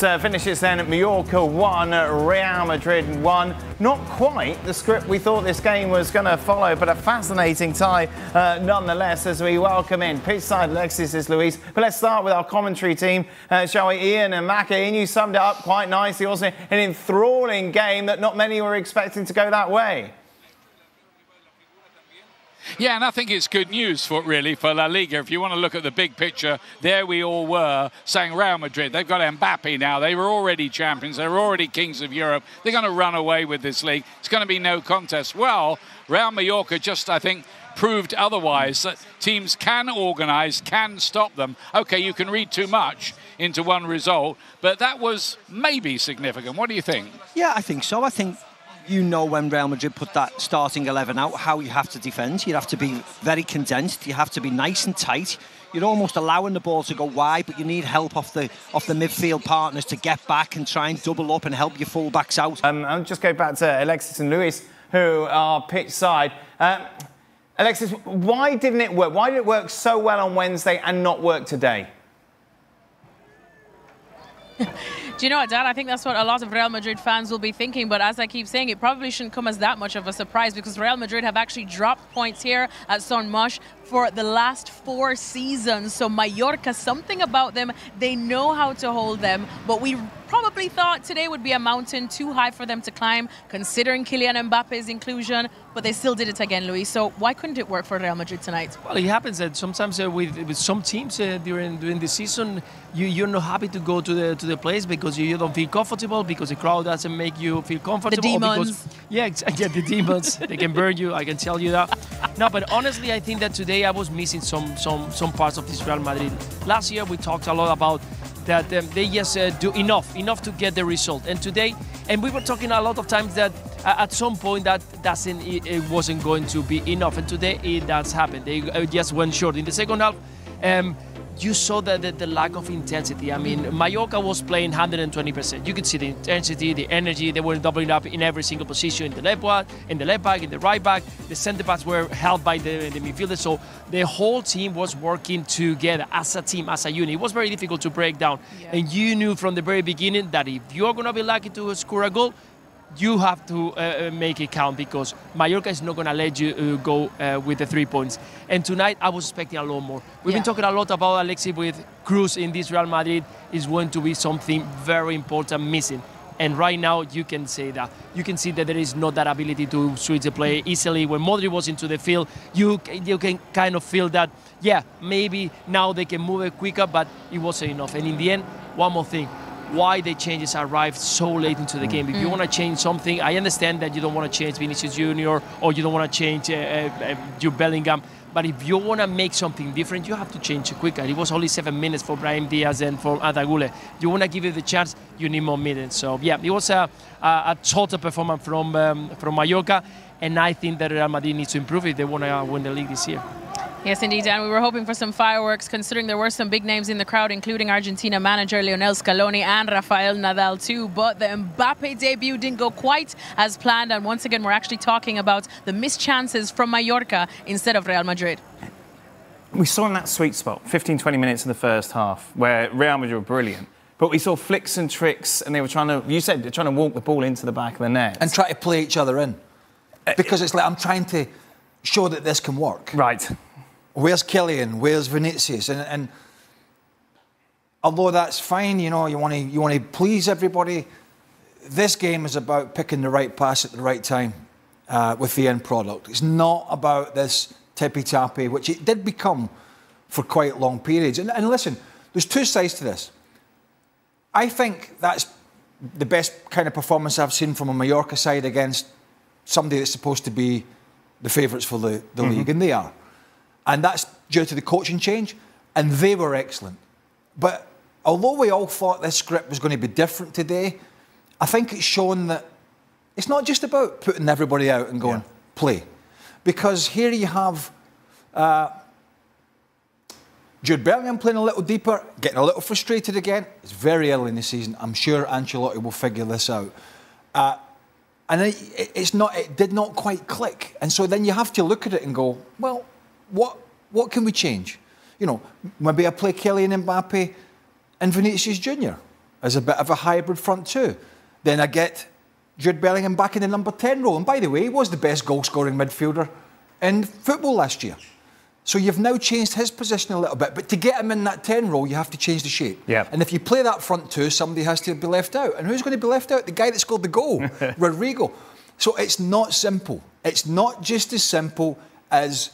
Let's uh, finish this then. Mallorca 1, Real Madrid 1. Not quite the script we thought this game was going to follow, but a fascinating tie uh, nonetheless as we welcome in pitchside Alexis is Luis. But let's start with our commentary team, uh, shall we? Ian and Macca. Ian, you summed it up quite nicely. Also, an enthralling game that not many were expecting to go that way. Yeah, and I think it's good news for really for La Liga. If you want to look at the big picture, there we all were saying Real Madrid. They've got Mbappe now. They were already champions. They were already kings of Europe. They're going to run away with this league. It's going to be no contest. Well, Real Mallorca just I think proved otherwise that teams can organise, can stop them. Okay, you can read too much into one result, but that was maybe significant. What do you think? Yeah, I think so. I think you know when Real Madrid put that starting 11 out, how you have to defend. You have to be very condensed. You have to be nice and tight. You're almost allowing the ball to go wide, but you need help off the off the midfield partners to get back and try and double up and help your fullbacks out. Um, I'll just go back to Alexis and Luis, who are pitch side. Um, Alexis, why didn't it work? Why did it work so well on Wednesday and not work today? Do you know what, Dan? I think that's what a lot of Real Madrid fans will be thinking. But as I keep saying, it probably shouldn't come as that much of a surprise because Real Madrid have actually dropped points here at Son Moix for the last four seasons. So Mallorca, something about them, they know how to hold them. But we probably thought today would be a mountain too high for them to climb, considering Kylian Mbappe's inclusion, but they still did it again, Luis. So why couldn't it work for Real Madrid tonight? Well, it happens that sometimes uh, with, with some teams uh, during during the season, you you're not happy to go to the to the place because you, you don't feel comfortable because the crowd doesn't make you feel comfortable. The demons. Because, yeah, yeah, the demons. they can burn you. I can tell you that. No, but honestly, I think that today I was missing some some some parts of this Real Madrid. Last year we talked a lot about that um, they just uh, do enough, enough to get the result. And today, and we were talking a lot of times that uh, at some point that doesn't, it, it, wasn't going to be enough. And today it does happen. They uh, just went short in the second half. Um, you saw the, the, the, lack of intensity. I mean, Mallorca was playing 120%. You could see the intensity, the energy. They were doubling up in every single position in the left back, in the left back, in the right back. The centre backs were held by the, the midfielders. So the whole team was working together as a team, as a unit. It was very difficult to break down. Yeah. And you knew from the very beginning that if you're going to be lucky to score a goal, you have to uh, uh, make it count because Mallorca is not going to let you uh, go uh, with the three points. And tonight, I was expecting a lot more. We've yeah. been talking a lot about Alexis with Kroos in this Real Madrid is going to be something very important missing. And right now, you can say that. You can see that there is not that ability to switch the play easily. When Modric was into the field, you, you can kind of feel that, yeah, maybe now they can move it quicker, but it wasn't enough. And in the end, one more thing why the changes arrived so late into the game. If you mm. want to change something, I understand that you don't want to change Vinicius Junior or you don't want to change uh, uh, Jude Bellingham. But if you want to make something different, you have to change it quicker. It was only seven minutes for Brahim Diaz and for Arda Güler. You want to give it the chance, you need more minutes. So yeah, it was a, a, a total performance from um, from Mallorca, and I think that Real Madrid needs to improve if they want to win the league this year. Yes, indeed, Dan. We were hoping for some fireworks, considering there were some big names in the crowd, including Argentina manager Lionel Scaloni and Rafael Nadal too. But the Mbappe debut didn't go quite as planned, and once again, we're actually talking about the missed chances from Mallorca instead of Real Madrid. We saw in that sweet spot, 15, 20 minutes in the first half, where Real Madrid were brilliant. But we saw flicks and tricks, and they were trying to, you said, they're trying to walk the ball into the back of the net. And try to play each other in. Uh, because it's like, I'm trying to show that this can work. Right where's Kylian? Where's Vinicius? And, and although that's fine, you know, you want to you want to please everybody. This game is about picking the right pass at the right time uh, with the end product. It's not about this tippy tappy, which it did become for quite long periods. And, and listen, there's two sides to this. I think that's the best kind of performance I've seen from a Mallorca side against somebody that's supposed to be the favourites for the, the mm-hmm. league, and they are. And that's due to the coaching change, and they were excellent. But although we all thought this script was going to be different today, I think it's shown that it's not just about putting everybody out and going, yeah. play. Because here you have uh, Jude Bellingham playing a little deeper, getting a little frustrated again. It's very early in the season. I'm sure Ancelotti will figure this out. Uh, and it, it's not, it did not quite click. And so then you have to look at it and go, well, what, what can we change? You know, maybe I play Kylian Mbappe and Vinicius Junior. as a bit of a hybrid front two. Then I get Jude Bellingham back in the number 10 role. And by the way, he was the best goal scoring midfielder in football last year. So you've now changed his position a little bit. But to get him in that 10 role, you have to change the shape. Yeah. And if you play that front two, somebody has to be left out. And who's going to be left out? The guy that scored the goal, Rodrygo. So it's not simple. It's not just as simple as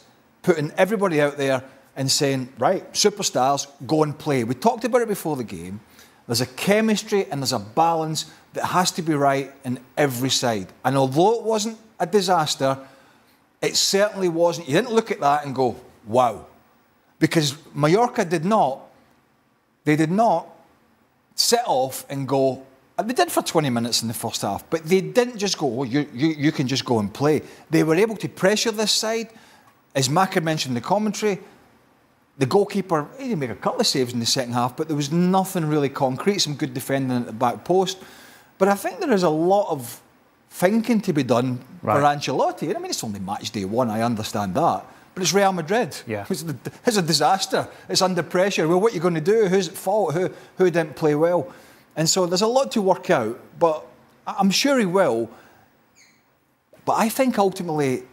putting everybody out there and saying, right, superstars, go and play. We talked about it before the game. There's a chemistry and there's a balance that has to be right in every side. And although it wasn't a disaster, it certainly wasn't. You didn't look at that and go, wow. Because Mallorca did not, they did not set off and go, they did for 20 minutes in the first half, but they didn't just go, oh, you, you, you can just go and play. They were able to pressure this side. As Macca mentioned in the commentary, the goalkeeper, he didn't make a couple of saves in the second half, but there was nothing really concrete, some good defending at the back post. But I think there is a lot of thinking to be done Right. for Ancelotti. I mean, it's only match day one, I understand that. But it's Real Madrid. Yeah. It's, it's a disaster. It's under pressure. Well, what are you going to do? Who's at fault? Who, who didn't play well? And so there's a lot to work out, but I'm sure he will. But I think ultimately,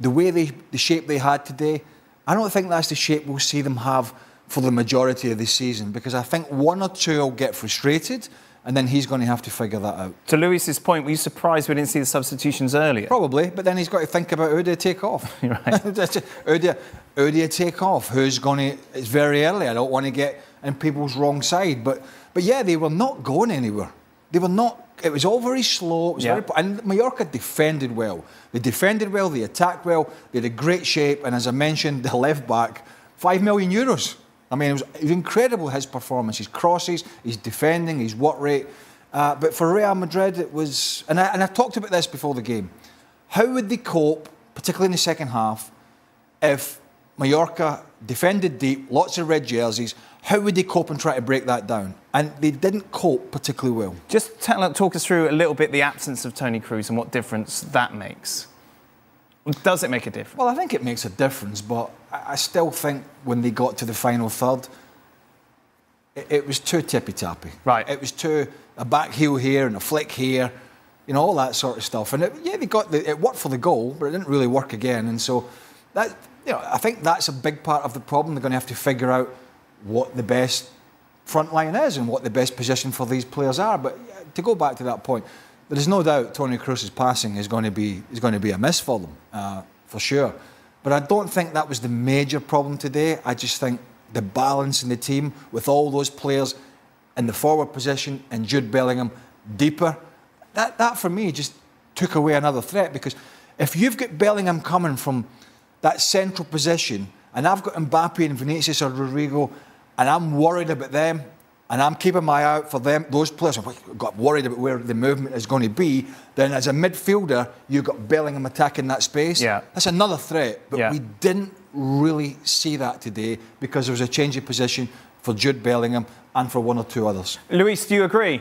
the way they, the shape they had today, I don't think that's the shape we'll see them have for the majority of the season because I think one or two will get frustrated and then he's going to have to figure that out. To Luis's point, were you surprised we didn't see the substitutions earlier? Probably, but then he's got to think about who do you take off. Right. Who, do you, who do you take off? Who's going to? It's very early. I don't want to get in people's wrong side, but but yeah, they were not going anywhere. They were not. It was all very slow. It was Yeah. very, and Mallorca defended well. They defended well. They attacked well. They had a great shape. And as I mentioned, the left back, five million euros. I mean, it was, it was incredible his performance, his crosses, his defending, his work rate. Uh, but for Real Madrid, it was, and I, and I talked about this before the game. How would they cope, particularly in the second half, if Mallorca defended deep, lots of red jerseys? How would they cope and try to break that down? And they didn't cope particularly well. Just tell, talk us through a little bit the absence of Toni Kroos and what difference that makes. Does it make a difference? Well, I think it makes a difference, but I still think when they got to the final third, it, it was too tippy tappy. Right. It was too a back heel here and a flick here, you know, all that sort of stuff. And it, yeah, they got the, it worked for the goal, but it didn't really work again. And so that, you know, I think that's a big part of the problem. They're going to have to figure out what the best front line is and what the best position for these players are. But to go back to that point, there is no doubt Toni Kroos's passing is going to be is going to be a miss for them uh, for sure. But I don't think that was the major problem today. I just think the balance in the team with all those players in the forward position and Jude Bellingham deeper, that that for me just took away another threat because if you've got Bellingham coming from that central position and I've got Mbappe and Vinicius or Rodrygo and I'm worried about them and I'm keeping my eye out for them, those players, I've got worried about where the movement is going to be, then as a midfielder, you've got Bellingham attacking that space. Yeah. That's another threat. But Yeah. we didn't really see that today because there was a change of position for Jude Bellingham and for one or two others. Luis, do you agree?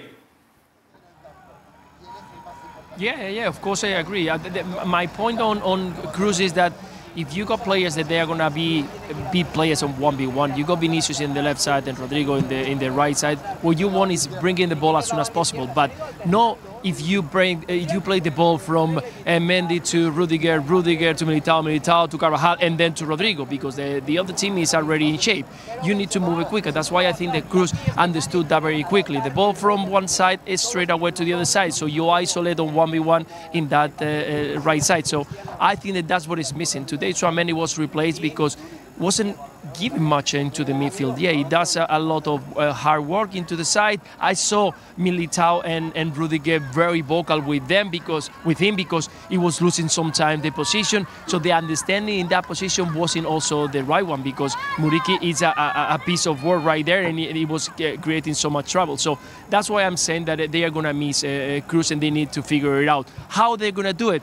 Yeah, yeah, yeah, of course I agree. Uh, th- th- my point on, on Kroos is that if you got players that they are gonna be beat players on one v one, you got Vinicius in the left side and Rodrygo in the in the right side. What you want is bringing the ball as soon as possible, but no if you bring uh, if you play the ball from uh, Mendy to Rudiger, Rudiger to Militao, Militao to Carvajal, and then to Rodrygo because the, the other team is already in shape. You need to move it quicker. That's why I think that Kroos understood that very quickly. The ball from one side is straight away to the other side, so you isolate on one v one in that uh, uh, right side. So I think that that's what is missing today. Tchouameni was replaced because wasn't giving much into the midfield. Yeah, he does a, a lot of uh, hard work into the side. I saw Militao and, and Rudiger very vocal with them because with him because he was losing some time the position. So the understanding in that position wasn't also the right one because Muriqi is a, a, a piece of work right there and he, he was creating so much trouble. So that's why I'm saying that they are gonna miss uh, uh, Kroos and they need to figure it out. How they're gonna do it?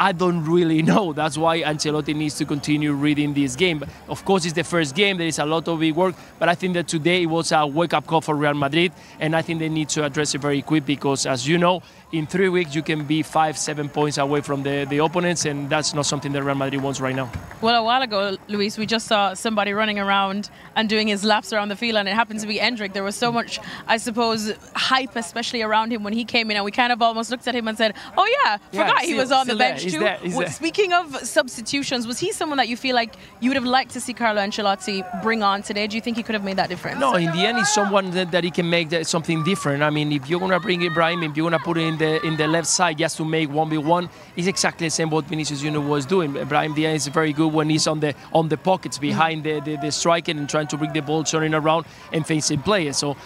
I don't really know. That's why Ancelotti needs to continue reading this game. Of course, it's the first game. There is a lot of big work, but I think that today it was a wake-up call for Real Madrid, and I think they need to address it very quick because, as you know, in three weeks you can be five, seven points away from the, the opponents, and that's not something that Real Madrid wants right now. Well, a while ago, Luis, we just saw somebody running around and doing his laps around the field, and it happened to be Endrick. There was so much, I suppose, hype, especially around him when he came in, and we kind of almost looked at him and said, "Oh yeah, Yeah, forgot he was on the bench He's too." there. Well. Speaking of substitutions, was he someone that you feel like you would have liked to see Carlo Ancelotti bring on today? Do you think he could have made that difference? No, in the end, he's someone that, that he can make that, something different. I mean, if you're gonna bring Ibrahim, if you're gonna put it in the in the left side just to make one v one, it's exactly the same what Vinicius Junior was doing. Ibrahim Diaz is very good when he's on the on the pockets mm-hmm. behind the, the the striker and trying to bring the ball, turning around and facing players. So.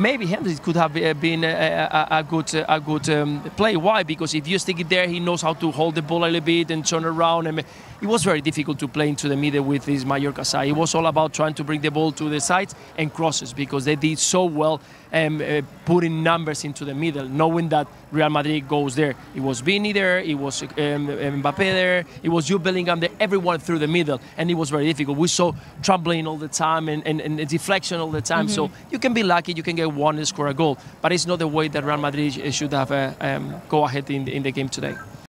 Maybe Endrick could have uh, been a, a, a good uh, a good um, play. Why? Because if you stick it there, he knows how to hold the ball a little bit and turn around. And it was very difficult to play into the middle with this Mallorca side. It was all about trying to bring the ball to the sides and crosses because they did so well um, uh, putting numbers into the middle, knowing that Real Madrid goes there. It was Vini there, it was um, Mbappe there, it was Jude Bellingham there, everyone through the middle, and it was very difficult. We saw trembling all the time and, and, and deflection all the time. So you can be lucky, you can get and score a goal, but it's not the way that Real Madrid should have uh, um, go ahead in, in the game today.